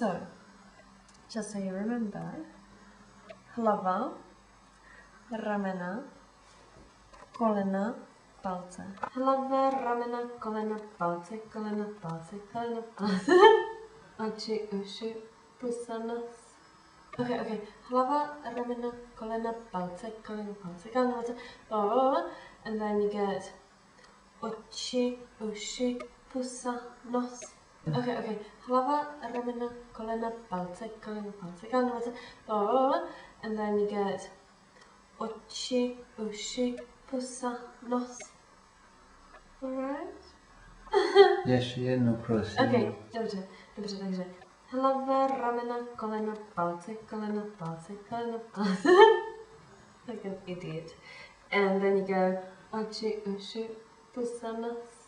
So, just so you remember, hlava, ramena, kolena, palce. Hlava, ramena, kolena, palce, kolena, palce, kolena, palce. Oči, uši, pusa, nos. Okay, okay. Hlava, ramena, kolena, palce, kolena, palce, kolena, palce, blah, blah, blah. And then you get oči, uši, pusa, nos. Okay, okay. Hlava, ramena, kolena, palce, kolena, palce, kolena, palce, blah, blah, blah. And then you get oči, uši, pusa, nos. Alright? Ještě jednou, prosím. Okay, dobře, dobře, takže hlava, ramena, kolena, palce, kolena, palce, kolena, palce. like an idiot. And then you go oči, uši, pusa, nos.